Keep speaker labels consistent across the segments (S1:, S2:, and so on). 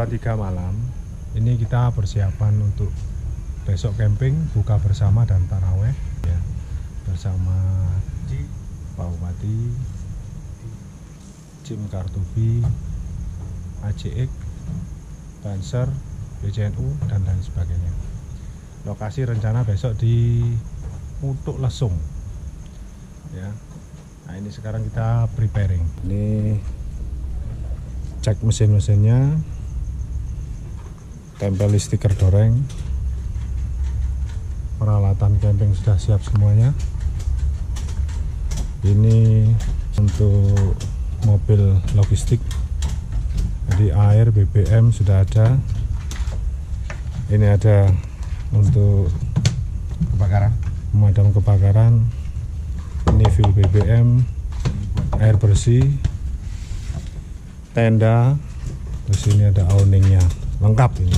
S1: tanggal 23 malam ini kita persiapan untuk besok camping buka bersama dan taraweh ya. Bersama Pak Bupati Jim Kartubi AJX Banser BCNU dan lain sebagainya. Lokasi rencana besok di Mutuk Lesung ya. Nah ini sekarang kita preparing. Ini cek mesin-mesinnya tempel stiker doreng peralatan camping sudah siap semuanya. Ini untuk mobil logistik. Jadi air BBM sudah ada. Ini ada untuk
S2: kebakaran?
S1: pemadam kebakaran. Ini fuel BBM air bersih tenda. Terus ini ada awningnya lengkap ini.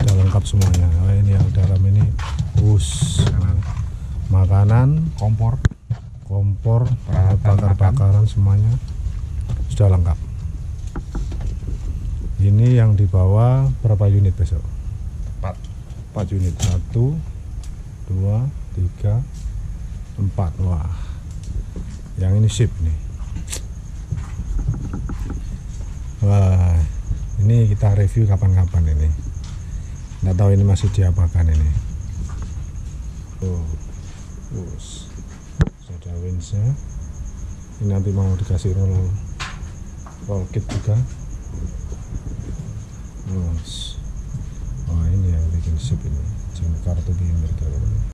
S1: Udah lengkap semuanya. Oh, ini yang dalam ini. Us makanan.
S2: Kompor.
S1: Kompor
S2: Peralatan
S1: bakar-bakaran semuanya. Sudah lengkap. Ini yang dibawa berapa unit besok?
S2: 4
S1: 4 unit. 1 2 3 4 wah. Yang ini sip nih. Wah ini kita review kapan-kapan ini. Nggak tahu ini masih diapakan ini. Oh us. Ada winchnya ini nanti mau dikasih roll roll kit juga. Us. Wah ini yang bikin sip ini. Binder kalau ini.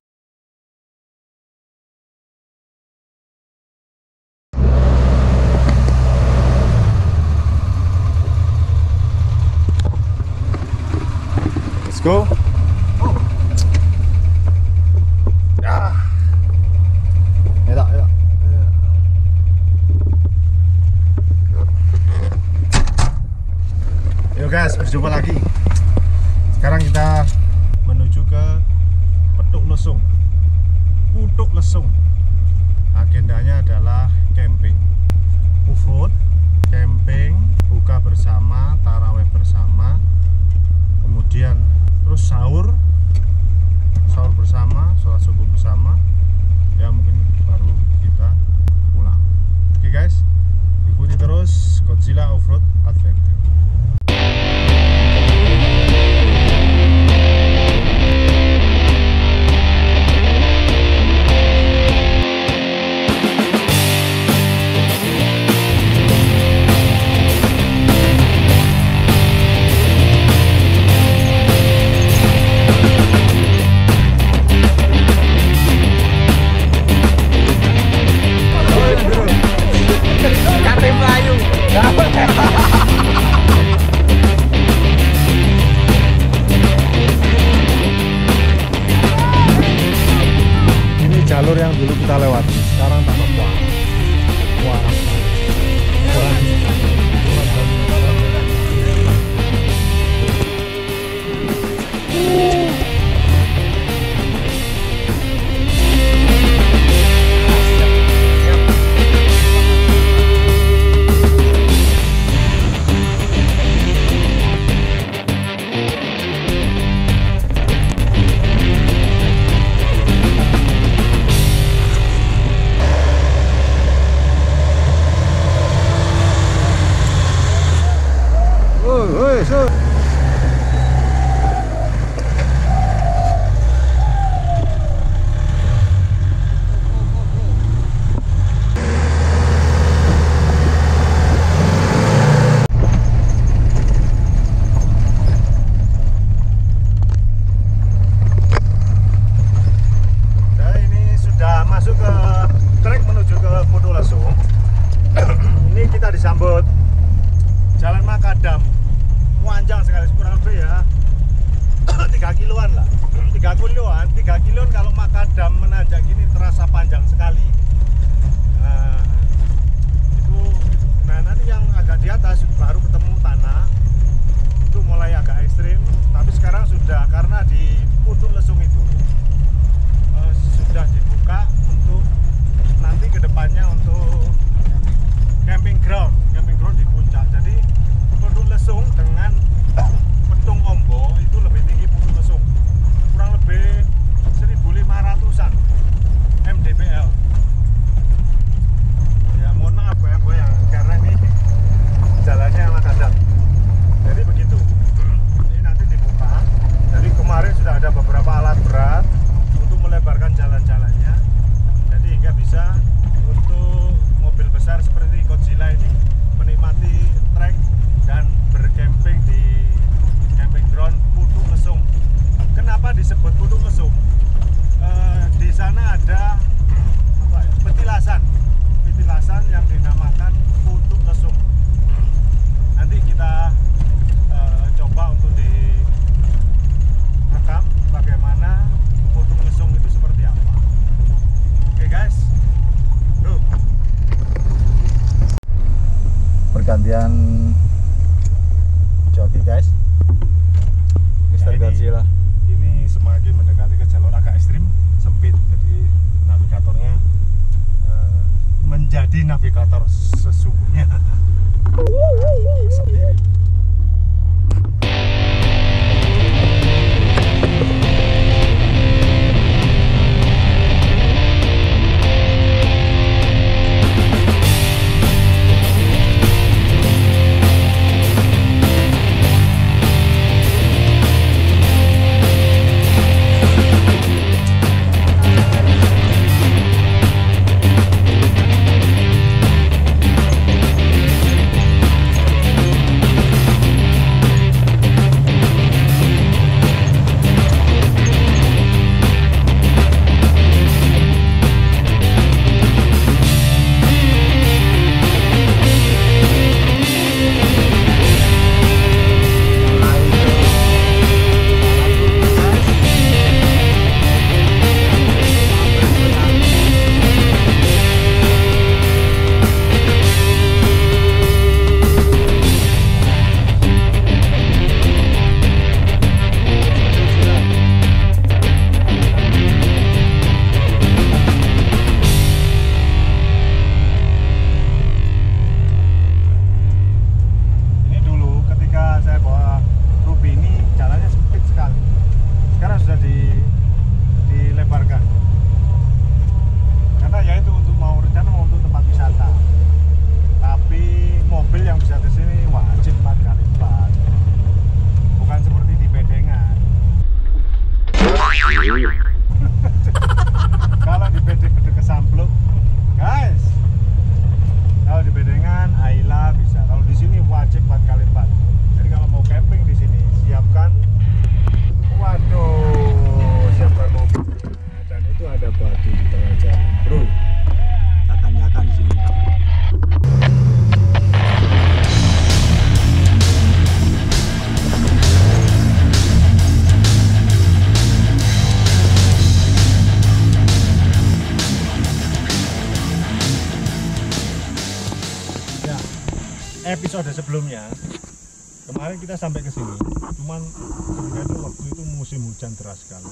S1: Kemarin kita sampai ke sini. Cuman ketika itu waktu itu musim hujan deras sekali.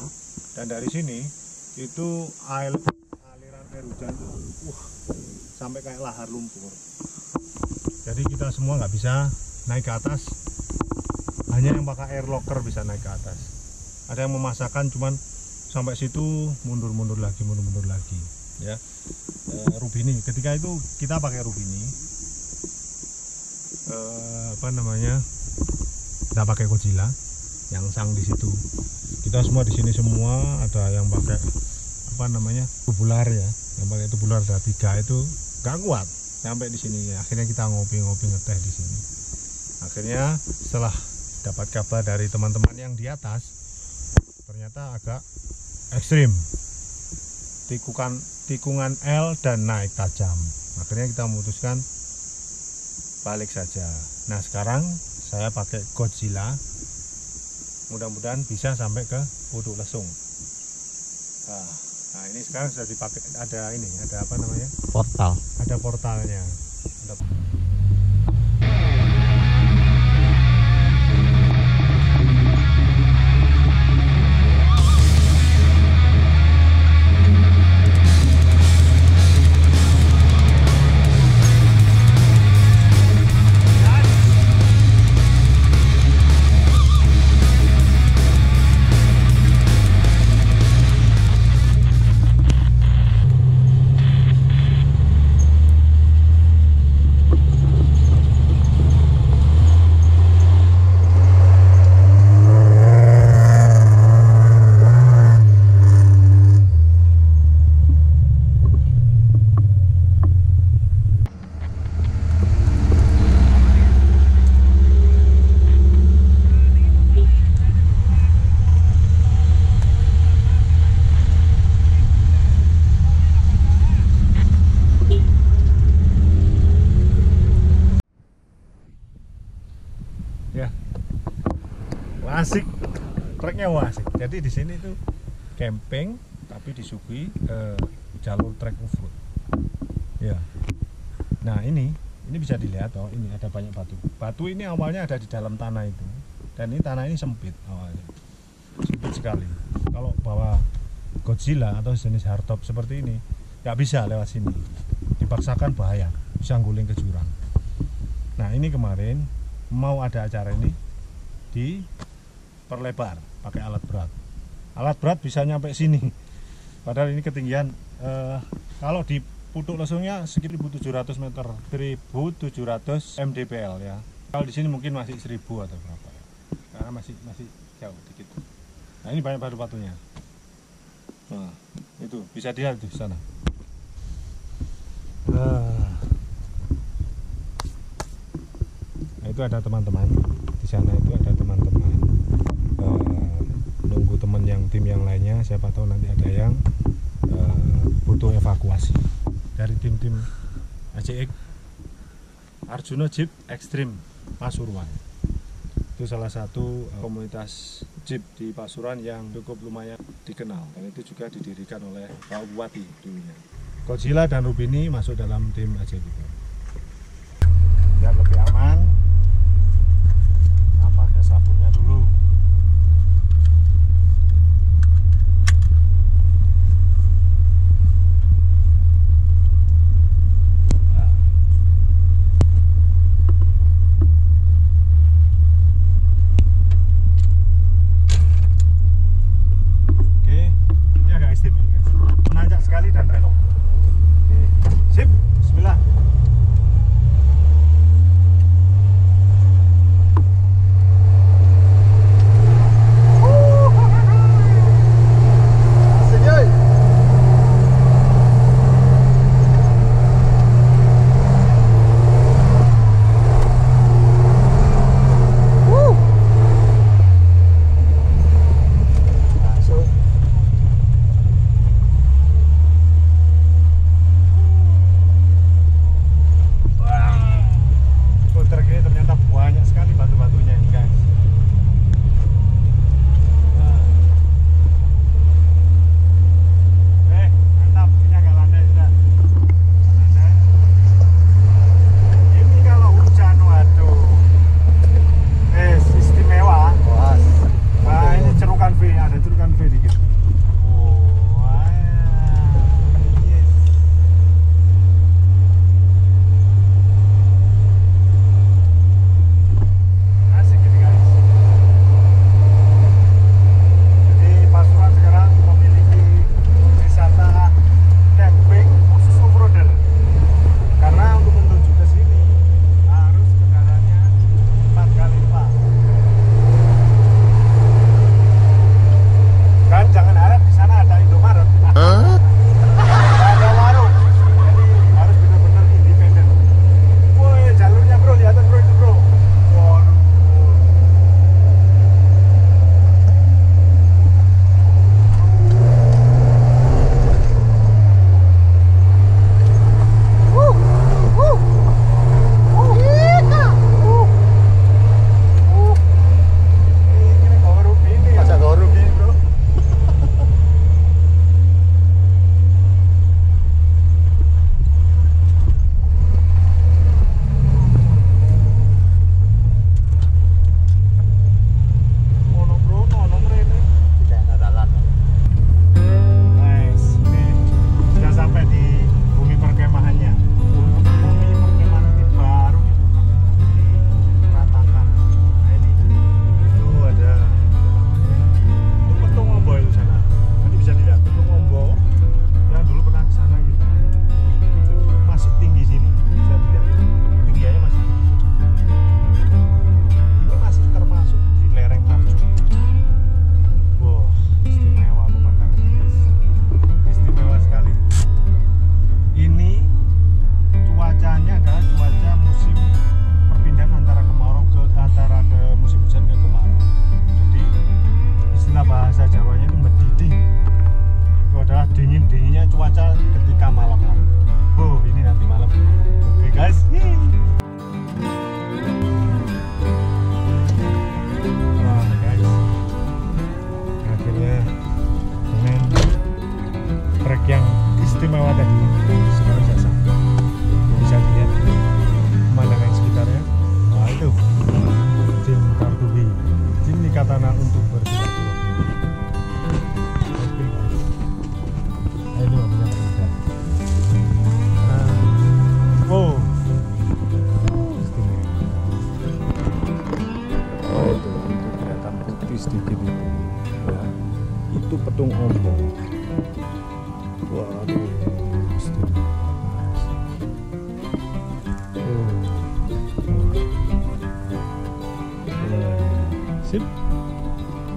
S1: Dan dari sini itu air aliran air hujan itu wah sampai kayak lahar lumpur. Jadi kita semua nggak bisa naik ke atas. Hanya yang pakai air locker bisa naik ke atas. Ada yang memasakkan cuman sampai situ mundur-mundur lagi mundur-mundur lagi ya. Eh, Rubini ketika itu kita pakai Rubini eh, apa namanya? Kita pakai Godzilla yang sang di situ. Kita semua di sini semua ada yang pakai apa namanya? Tubular ya. Yang pakai tubular ada tiga itu gak kuat. Sampai di sini. Akhirnya kita ngopi-ngopi ngeteh di sini. Akhirnya setelah dapat kabar dari teman-teman yang di atas ternyata agak ekstrim. Tikungan tikungan L dan naik tajam. Akhirnya kita memutuskan balik saja. Nah sekarang saya pakai Godzilla. Mudah-mudahan bisa sampai ke Puduk Lesung. Nah, nah ini sekarang sudah dipakai. Ada ini ada apa namanya?
S2: Portal.
S1: Ada portalnya. ada jadi di sini tuh camping tapi disuguhi eh, jalur trek off road ya. Nah ini ini bisa dilihat oh ini ada banyak batu. Batu ini awalnya ada di dalam tanah itu. Dan ini tanah ini sempit awalnya. Sempit sekali. Kalau bawa Godzilla atau jenis hardtop seperti ini nggak bisa lewat sini. Dipaksakan bahaya. Bisa guling ke jurang. Nah ini kemarin mau ada acara ini diperlebar pakai alat berat alat berat bisa nyampe sini. Padahal ini ketinggian eh, kalau di putuk lesungnya sekitar 1700 meter 1700 mdpl ya. Kalau di sini mungkin masih 1000 atau berapa ya. Karena masih masih jauh dikit. Nah ini banyak batu-batunya nah itu bisa dilihat di sana. Nah, Nah, itu ada teman-teman. Di sana itu ada teman-teman nunggu teman yang tim yang lainnya siapa tahu nanti ada yang eh, butuh evakuasi dari tim-tim ACX Arjuna Jeep Extreme Pasuruan. Itu salah satu eh, komunitas Jeep di Pasuruan yang cukup lumayan dikenal. Dan itu juga didirikan oleh Pak Bupati dulunya. Godzilla dan Rubini masuk dalam tim ACX biar lebih aman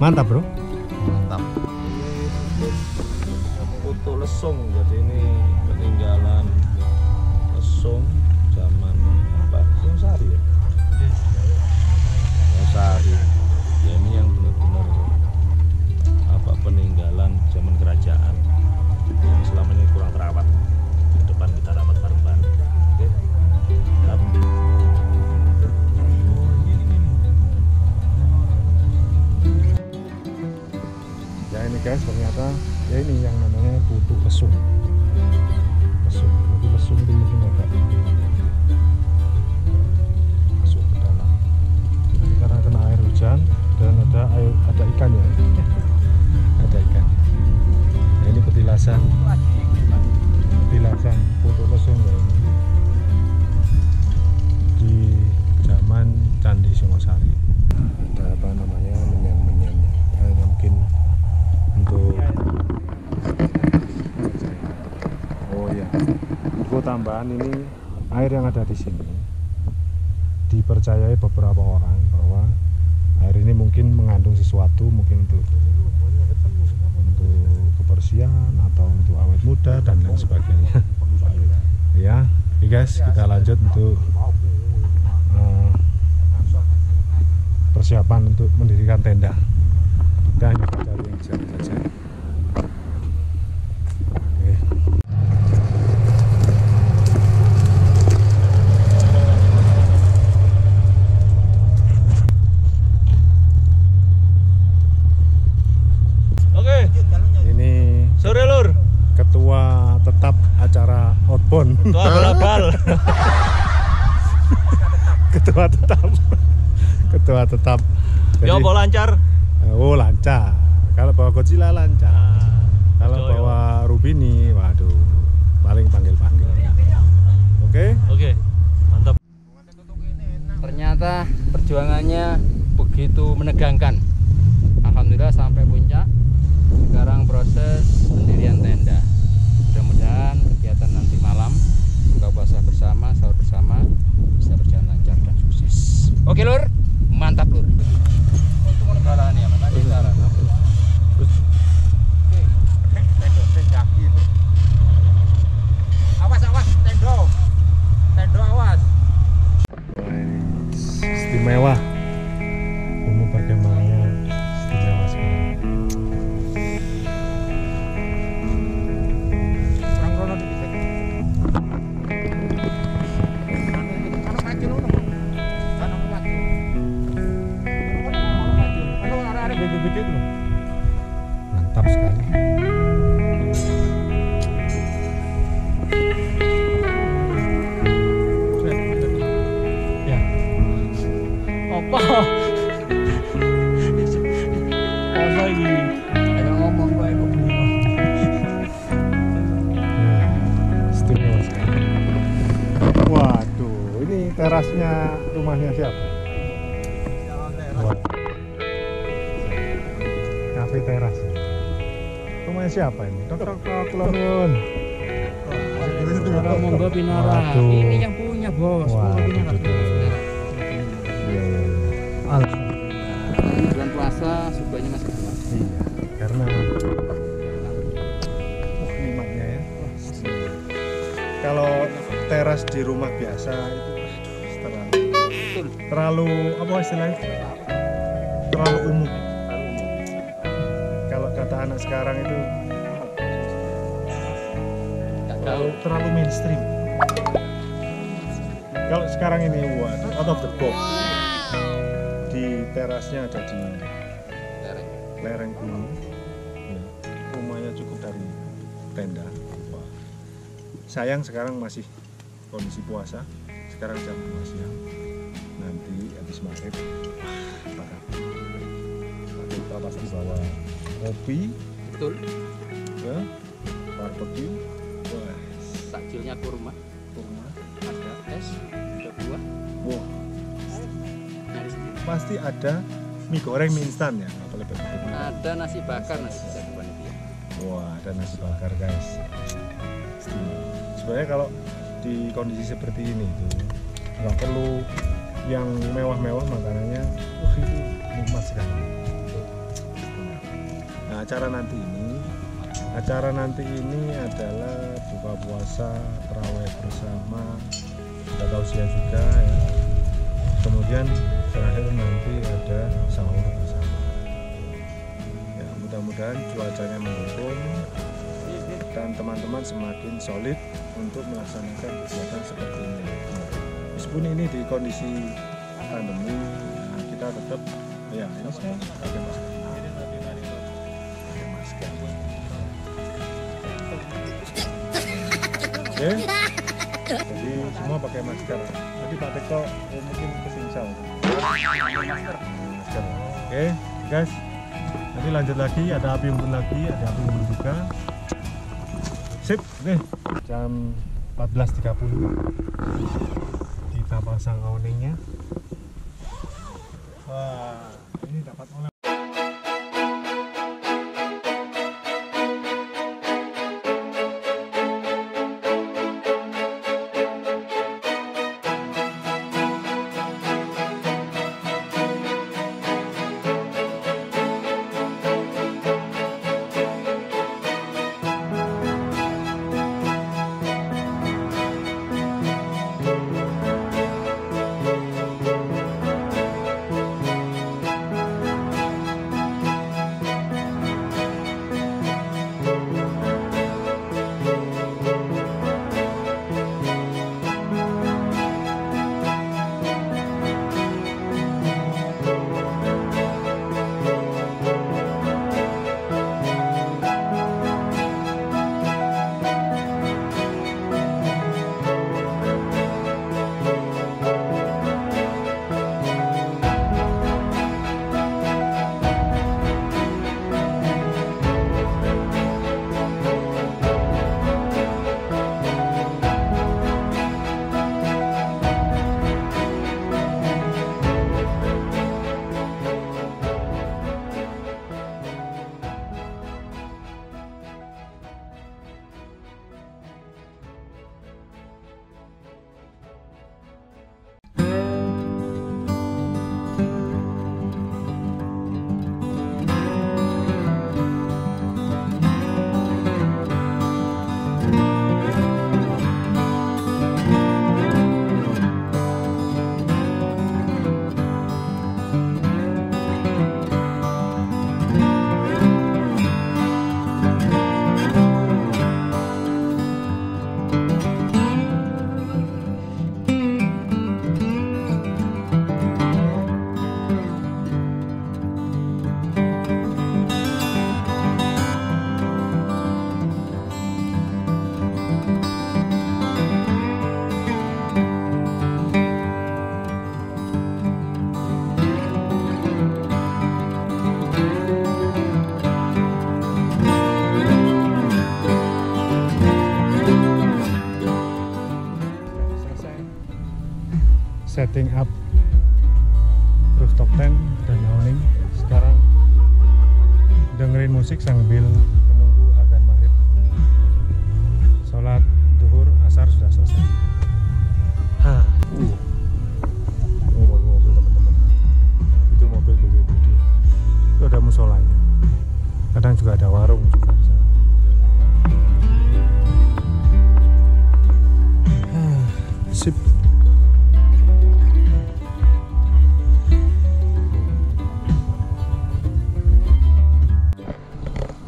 S1: Mantap, Bro. Tambahan ini air yang ada di sini dipercayai beberapa orang bahwa air ini mungkin mengandung sesuatu mungkin untuk untuk kebersihan atau untuk awet muda dan lain sebagainya. Ya oke guys kita lanjut untuk eh, persiapan untuk mendirikan tenda. Kita hanya yang jauh saja Oke.
S3: oke
S1: ini
S3: sore lur
S1: ketua tetap acara outbound
S3: tuh abal-abal
S1: ketua tetap. Ketua tetap.
S3: Ya apa lancar?
S1: Oh lancar. Kalau bawa Godzilla lancar. Kalau
S3: Joyo.
S1: bawa Rubini waduh paling panggil panggil oke?
S3: Oke mantap.
S4: Ternyata perjuangannya begitu menegangkan. Alhamdulillah sampai puncak. Sekarang proses pendirian tenda. Mudah-mudahan buka puasa bersama sahur bersama bisa berjalan lancar dan sukses. Oke lur. Mantap lur
S1: kulon
S4: Pinara monggo Pinara. Ini yang punya bos.
S1: Iya, iya, iya.
S4: Bulan puasa sukanya masih keluar.
S1: Iya, karena oh, nikmatnya ya. Kalau teras di rumah biasa itu terlalu terlalu apa istilahnya? Terlalu umum. Kalau kata anak sekarang itu terlalu, terlalu mainstream. Kalau sekarang ini waduh, out of the box. Di terasnya ada di
S4: Lereng.
S1: lereng gunung ya, rumahnya cukup dari tenda Wah. sayang sekarang masih kondisi puasa sekarang jam 2 siang nanti habis maghrib kita pasti bawa kopi
S4: Betul.
S1: ya barbecue
S4: Takjilnya kurma.
S1: kurma
S4: Ada es. Ada buah.
S1: wah
S4: sendiri.
S1: pasti ada mie goreng mie instan ya boleh begitu
S4: Ada nasi bakar nasi itu ya.
S1: Wah, ada nasi bakar guys. Sebenarnya kalau di kondisi seperti ini itu nggak perlu yang mewah-mewah makanannya. Wah itu nikmat sekali. Nah, acara nanti ini acara nanti ini adalah buka puasa terawih bersama kita tausiah juga ya. Kemudian terakhir nanti ada sahur bersama. Ya, mudah-mudahan cuacanya mendukung dan teman-teman semakin solid untuk melaksanakan kegiatan seperti ini. Meskipun ini di kondisi pandemi, kita tetap ya ini saya pakai masker. Oke. Jadi semua pakai masker. Tadi Pak Teko eh, mungkin kesingsal. Masker. Oke, guys. Nanti lanjut lagi, ada api unggun lagi, ada api unggun juga. Sip, oke. Jam 14.30 kita pasang awningnya. Wah, ini dapat oleh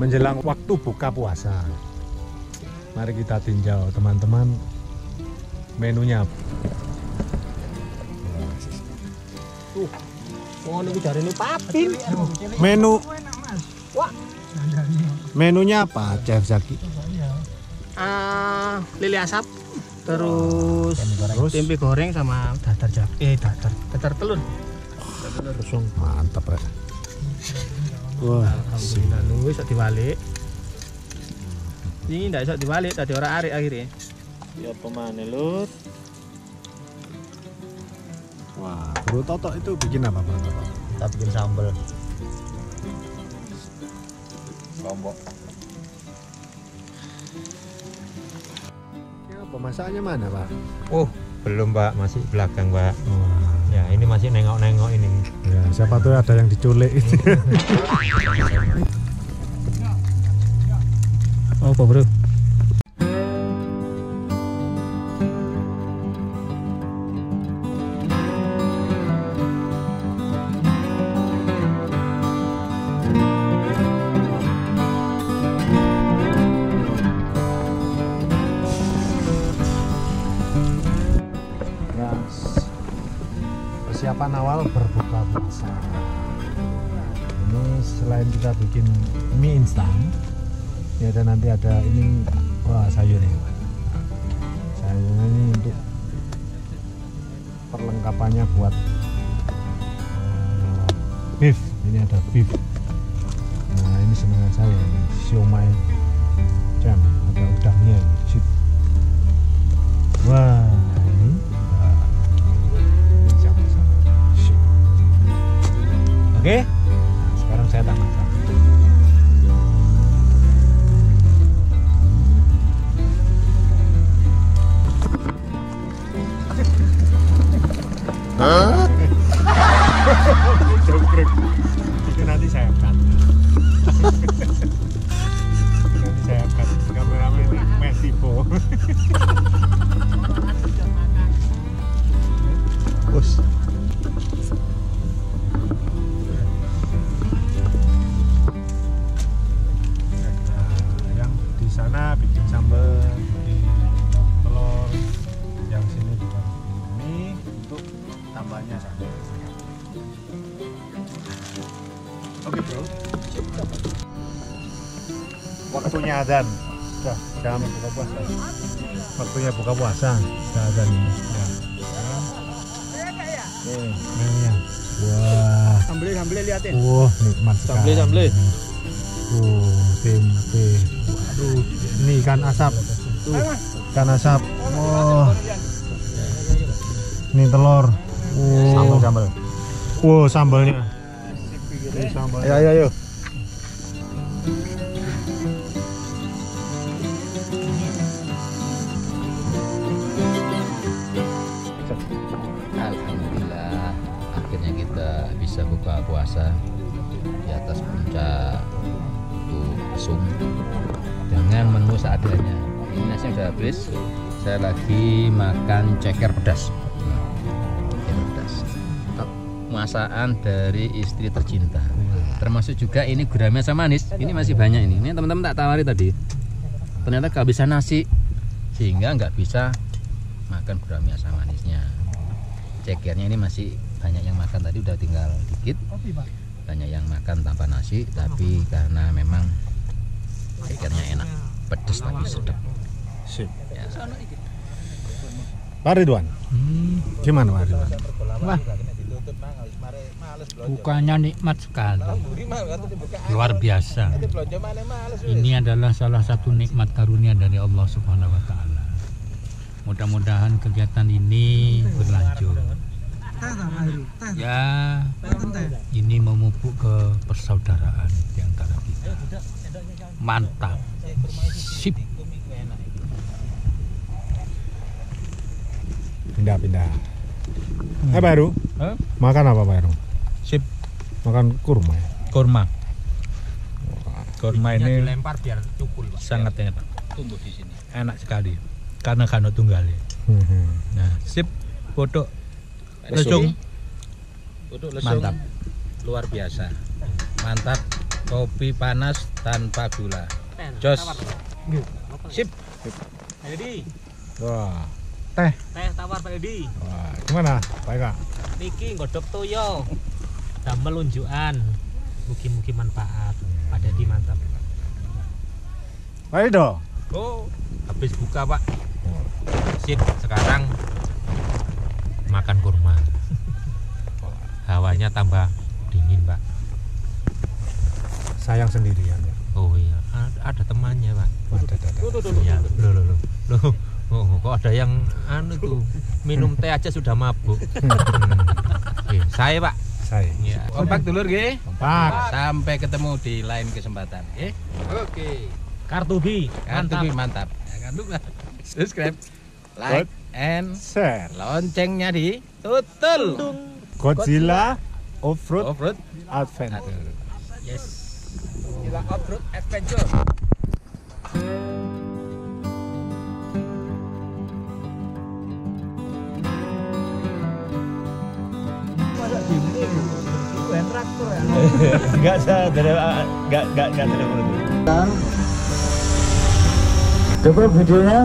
S1: menjelang waktu buka puasa. Mari kita tinjau teman-teman menunya.
S2: Oh, niku jarene papin.
S1: Menu Menunya apa, Chef Zaki?
S2: Ah, lili asap. Terus
S1: Terus
S2: tempe goreng sama dadar jak eh dadar dadar telur.
S1: langsung mantap ya. Wah,
S2: Alhamdulillah lu bisa diwalik. Ini ndak bisa diwalik tadi orang arek akhirnya.
S3: Ya pemane lur.
S1: wah, Bro Toto itu bikin apa, Bro Toto?
S2: Kita bikin sambel.
S3: Lombok.
S1: Ya, pemasaknya mana, Pak?
S5: Oh, belum Pak, masih belakang Pak.
S1: Wah,
S2: Ya, ini masih nengok-nengok ini.
S1: Ya, siapa tuh ada yang diculik.
S6: Oh, apa bro?
S1: Ya dan nanti ada ini wah sayurnya. Sayurnya adzan sudah jam buka puasa waktunya buka puasa sudah adzan ini ya. nih wah
S6: Sambel sambel liatin.
S1: Wah, nikmat sekali.
S2: Sambel, sambel.
S1: Oh, tempe. Waduh, ini ikan asap. Tuh, ikan asap. Wah. Ini telur. Wow.
S2: Sambal, sambal.
S1: Wow, sambalnya. Ini sambalnya.
S2: Ayo, ayo, ayo.
S7: Puasa di atas puncak Bukit Kesung dengan menu seadanya. Ini nasi udah habis. Saya lagi makan ceker pedas. Ceker pedas. Masakan dari istri tercinta. Termasuk juga ini gurame sama manis. Ini masih banyak ini. Ini teman-teman tak tawari tadi. Ternyata kehabisan nasi sehingga nggak bisa makan gurame asam manisnya cekernya ini masih banyak yang makan tadi udah tinggal dikit banyak yang makan tanpa nasi tapi karena memang cekernya enak pedes tapi sedap ya.
S1: Pak Ridwan. Gimana Pak Ridwan?
S5: Wah, bukannya nikmat sekali. Luar biasa. Ini adalah salah satu nikmat karunia dari Allah Subhanahu wa taala. Mudah-mudahan kegiatan ini berlanjut. Ya, ini memupuk ke persaudaraan di antara kita. Mantap. Sip.
S1: Pindah-pindah. Eh baru?
S5: Hah?
S1: Makan apa Pak Heru?
S5: Sip.
S1: Makan kurma ya?
S5: Kurma. Kurma ini
S6: dilempar biar cukul, Pak.
S5: sangat enak.
S7: tumbuh di sini
S5: Enak sekali. Karena kano tunggal. Nah, sip. Foto lesung.
S7: untuk lesung
S5: Mantap.
S7: luar biasa mantap kopi panas tanpa gula jos sip
S6: Pak Edi,
S1: Wah. Teh.
S6: teh tawar Pak Edi.
S1: Wah, gimana Pak Eka?
S6: Niki godok toyo. Damel unjukan. Mugi-mugi manfaat. Pak Edi mantap.
S1: Pak Edo.
S8: Oh, habis buka pak. Sip, sekarang makan kurma. Hawanya tambah dingin pak.
S1: Sayang sendirian ya.
S8: Oh iya, ada, ada temannya pak.
S1: Ada, ada, ada.
S8: Iya, loh, loh, loh, loh. Oh, kok ada yang anu tuh minum teh aja sudah mabuk. Hmm. Eh, saya pak.
S1: Saya.
S8: Ya.
S7: kompak dulur nggih
S1: Pak.
S7: sampai ketemu di lain kesempatan nggih oke
S6: Kartu B.
S7: Kartu
S6: Mantap.
S7: Bi, mantap jangan lupa subscribe like
S1: Like.
S7: And
S1: Share.
S7: loncengnya di
S2: Betul.
S9: Godzilla Off-Road
S2: Off-road.
S9: Adventure.
S10: Yes.
S2: Gila off-road adventure.
S9: Enggak saya dari enggak enggak enggak itu.
S11: Coba videonya.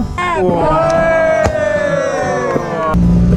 S11: Bye.